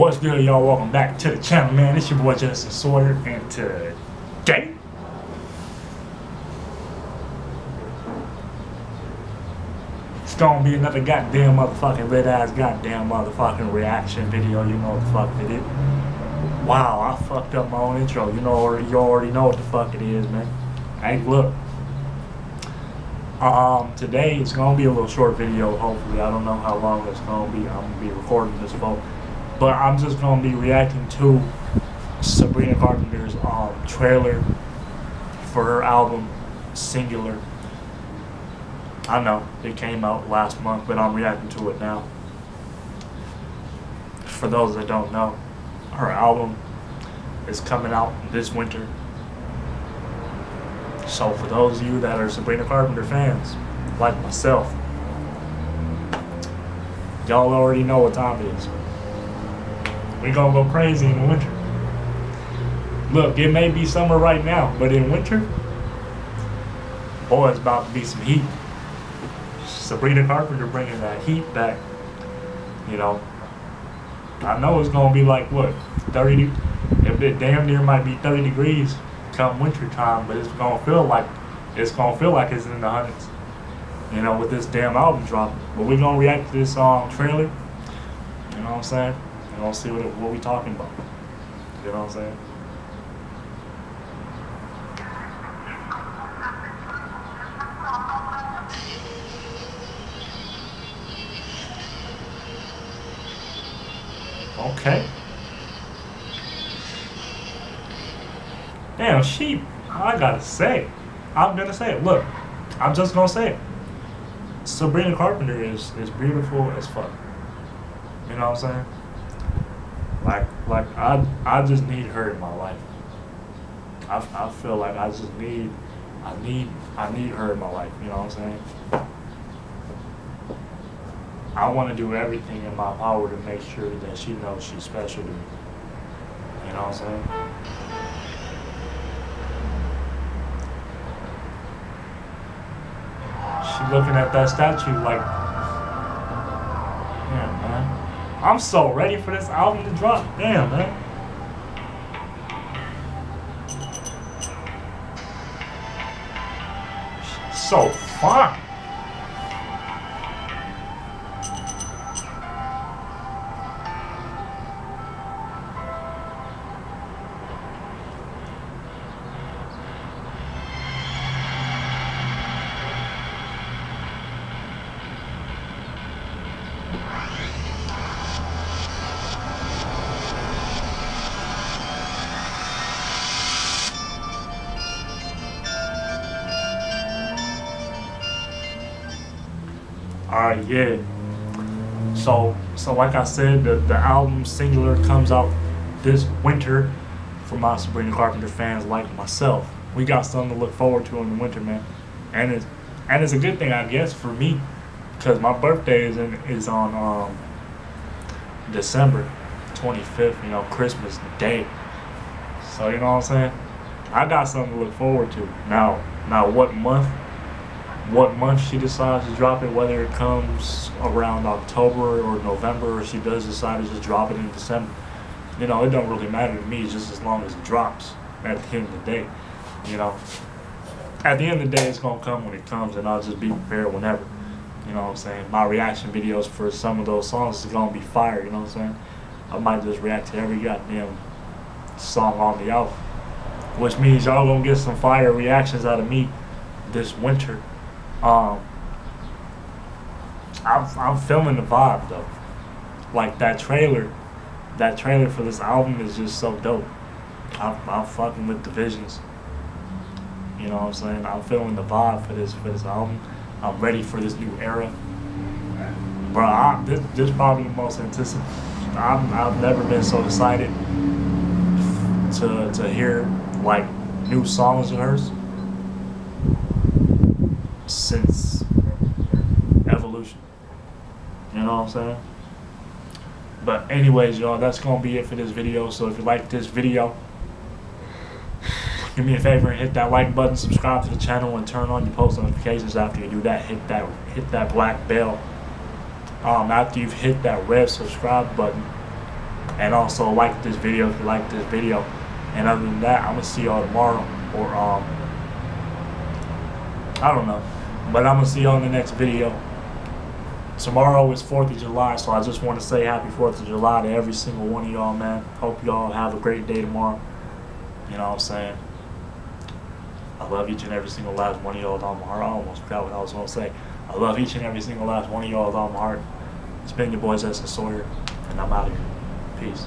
What's good, y'all? Welcome back to the channel, man. It's your boy Jesten Sawyer, and today it's gonna be another goddamn motherfucking red ass goddamn motherfucking reaction video. You know what the fuck it is. Wow, I fucked up my own intro. You know, you already know what the fuck it is, man. Hey, look. Um, today it's gonna be a little short video. Hopefully, I don't know how long it's gonna be. I'm gonna be recording this vote, but I'm just gonna be reacting to Sabrina Carpenter's um trailer for her album Singular. I know it came out last month, but I'm reacting to it now. For those that don't know, her album is coming out this winter. So for those of you that are Sabrina Carpenter fans, like myself, y'all already know what time it is. We gonna go crazy in the winter. Look, it may be summer right now, but in winter, boy, it's about to be some heat. Sabrina Carpenter bringing that heat back. You know, I know it's gonna be like what 30. If it damn near might be 30 degrees come winter time, but it's gonna feel like it's gonna feel like it's in the hundreds. You know, with this damn album drop. But we're gonna react to this um trailer. You know what I'm saying? And I'll see what what we talking about. You know what I'm saying? Okay. Damn, she, I gotta say, I'm gonna say it. Look, I'm just gonna say it. Sabrina Carpenter is is beautiful as fuck. You know what I'm saying? Like, like I I just need her in my life. I, I feel like I just need I need I need her in my life. You know what I'm saying? I want to do everything in my power to make sure that she knows she's special to me. You know what I'm saying? She looking at that statue like, I'm so ready for this album to drop. Damn, man. So fine. Alright, yeah. So, so like I said, the, the album Singular comes out this winter for my Sabrina Carpenter fans like myself. We got something to look forward to in the winter, man. And it's and it's a good thing, I guess, for me, because my birthday is in, is on um, December 25th. You know, Christmas Day. So you know what I'm saying. I got something to look forward to. Now, now what month what month she decides to drop it, whether it comes around October or November, or she does decide to just drop it in December. You know, it don't really matter to me, just as long as it drops at the end of the day. You know, at the end of the day, it's gonna come when it comes, and I'll just be prepared whenever. You know what I'm saying? My reaction videos for some of those songs is gonna be fire. You know what I'm saying? I might just react to every goddamn song on the album, which means y'all gonna get some fire reactions out of me this winter. Um, I'm, I'm feeling the vibe though. Like that trailer, that trailer for this album is just so dope. I'm, I'm fucking with the visions. You know what I'm saying? I'm feeling the vibe for this for this album. I'm ready for this new era. Bro, I, this this probably the most anticipated. I've, I've never been so excited to to hear like new songs of hers since evolution. You know what I'm saying? But anyways, y'all, that's gonna be it for this video. So if you like this video, do me a favor and hit that like button, subscribe to the channel, and turn on your post notifications. After you do that, hit that hit that black bell. Um, after you've hit that red subscribe button, And also like this video if you like this video. And other than that, I'm gonna see y'all tomorrow or um I don't know. But I'm gonna see y'all in the next video. Tomorrow is 4th of July, so I just want to say happy 4th of July to every single one of y'all, man. Hope y'all have a great day tomorrow. You know what I'm saying? I love each and every single last one of y'all with all my heart. I almost forgot what I was gonna say. I love each and every single last one of y'all with all my heart. It's been your boy Jesten Sawyer, and I'm out of here. Peace.